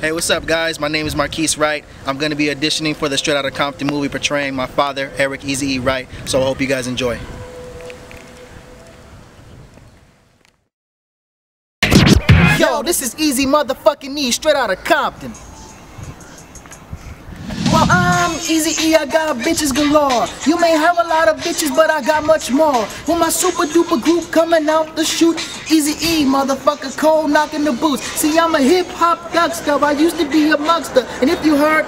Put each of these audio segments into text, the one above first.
Hey, what's up, guys? My name is Marquise Wright. I'm going to be auditioning for the Straight Outta Compton movie portraying my father, Eric Easy E. Wright. So I hope you guys enjoy. Yo, this is Easy Motherfucking E, straight out of Compton. I'm Easy E, I got bitches galore. You may have a lot of bitches, but I got much more. With my super duper group coming out the shoot, Easy E, motherfucker, cold knocking the boots. See, I'm a hip hop thugster, I used to be a mugster. And if you heard,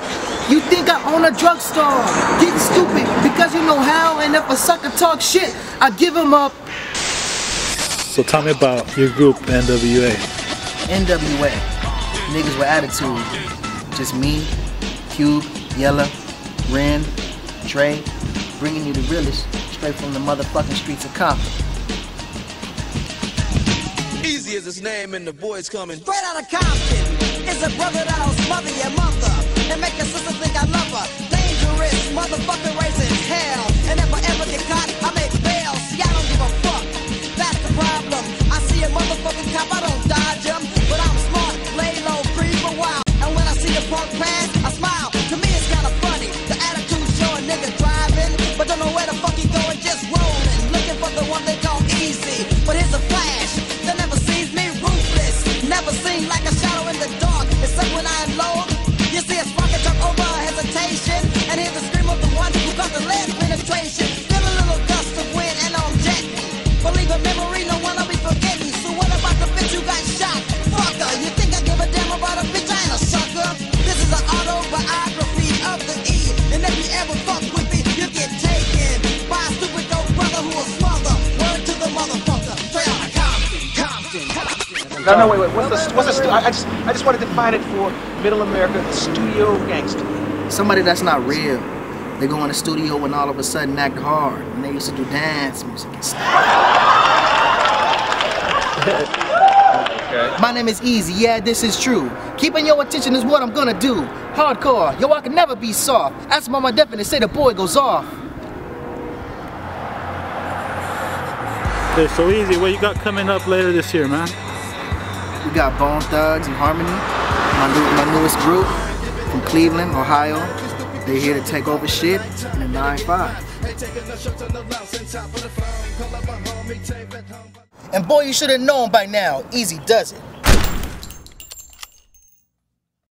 you think I own a drugstore. Getting stupid because you know how, and if a sucker talk shit, I give him up. So tell me about your group, NWA. NWA, niggas with attitude. Just me, Cube, Yella, Ren, Dre, bringing you the realest straight from the motherfucking streets of Compton. Eazy is his name and the boys coming. Straight out of Compton is a brother that'll smother your mother and make your sister think I love her. Dangerous, motherfucker No, no, wait, wait. What's the, what's the stu- I, I just, I just want to define it for Middle America, the studio gangster. Somebody that's not real. They go in the studio and all of a sudden act hard. And they used to do dance music and stuff. My name is Eazy, yeah, this is true. Keeping your attention is what I'm gonna do. Hardcore, yo, I can never be soft. That's why my definite say the boy goes off. Okay, so easy. What you got coming up later this year, man? We got Bone Thugs-n-Harmony, my, new, my newest group from Cleveland, Ohio. They're here to take over shit in a 9-5. And boy, you should have known by now, Easy does it.